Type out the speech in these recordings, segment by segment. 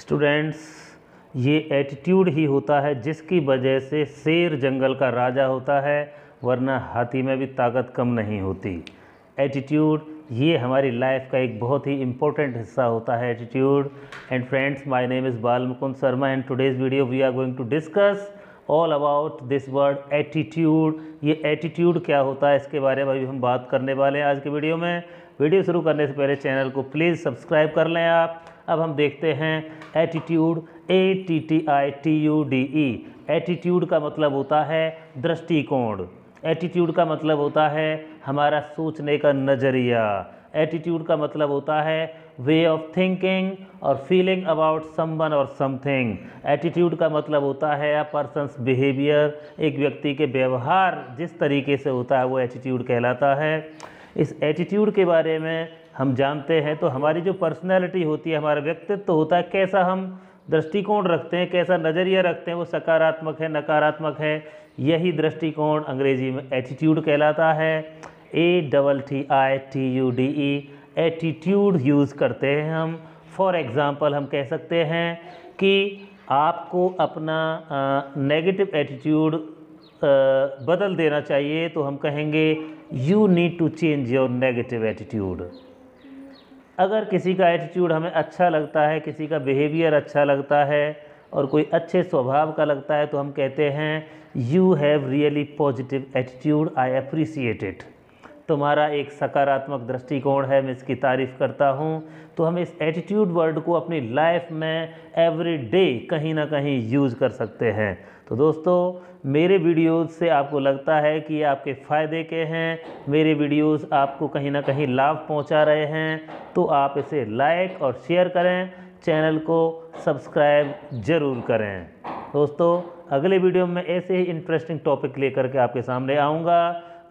Students, ये attitude ही होता है जिसकी वजह से शेर जंगल का राजा होता है, वरना हाथी में भी ताकत कम नहीं होती। एटीट्यूड ये हमारी लाइफ का एक बहुत ही इम्पोर्टेंट हिस्सा होता है attitude and friends my name is Bal Mukund Sharma and today's video we are going to discuss all about this word attitude ये एटीट्यूड क्या होता है, इसके बारे में अभी हम बात करने वाले हैं आज के वीडियो में। वीडियो शुरू करने से पहले चैनल को प्लीज़ सब्सक्राइब कर लें आप। अब हम देखते हैं attitude A T T I T U D E attitude का मतलब होता है दृष्टिकोण। एटीट्यूड का मतलब होता है हमारा सोचने का नज़रिया। एटीट्यूड का मतलब होता है वे ऑफ़ थिंकिंग और फीलिंग अबाउट समवन और समथिंग एटीट्यूड का मतलब होता है अ पर्सनस बिहेवियर एक व्यक्ति के व्यवहार जिस तरीके से होता है वो एटीट्यूड कहलाता है। इस एटीट्यूड के बारे में हम जानते हैं तो हमारी जो पर्सनैलिटी होती है, हमारा व्यक्तित्व होता है, कैसा हम दृष्टिकोण रखते हैं, कैसा नज़रिया रखते हैं, वो सकारात्मक है, नकारात्मक है, यही दृष्टिकोण अंग्रेज़ी में एटीट्यूड कहलाता है। A double T I T U D E attitude use करते हैं हम। फॉर एग्ज़ाम्पल हम कह सकते हैं कि आपको अपना नेगेटिव एटीट्यूड बदल देना चाहिए तो हम कहेंगे you need to change your negative attitude अगर किसी का एटीट्यूड हमें अच्छा लगता है, किसी का बिहेवियर अच्छा लगता है, और कोई अच्छे स्वभाव का लगता है तो हम कहते हैं you have really positive attitude I appreciate it तुम्हारा एक सकारात्मक दृष्टिकोण है, मैं इसकी तारीफ़ करता हूँ। तो हम इस एटीट्यूड वर्ड को अपनी लाइफ में एवरी डे कहीं ना कहीं यूज़ कर सकते हैं। तो दोस्तों, मेरे वीडियोज़ से आपको लगता है कि ये आपके फ़ायदे के हैं, मेरे वीडियोज़ आपको कहीं ना कहीं लाभ पहुँचा रहे हैं तो आप इसे लाइक और शेयर करें चैनल को सब्सक्राइब ज़रूर करें। दोस्तों, अगले वीडियो में ऐसे ही इंटरेस्टिंग टॉपिक लेकर के आपके सामने आऊँगा।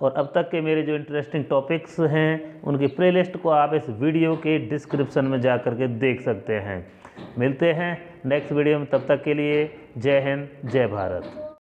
और अब तक के मेरे जो इंटरेस्टिंग टॉपिक्स हैं, उनकी प्लेलिस्ट को आप इस वीडियो के डिस्क्रिप्शन में जा कर के देख सकते हैं। मिलते हैं नेक्स्ट वीडियो में, तब तक के लिए जय हिंद, जय भारत।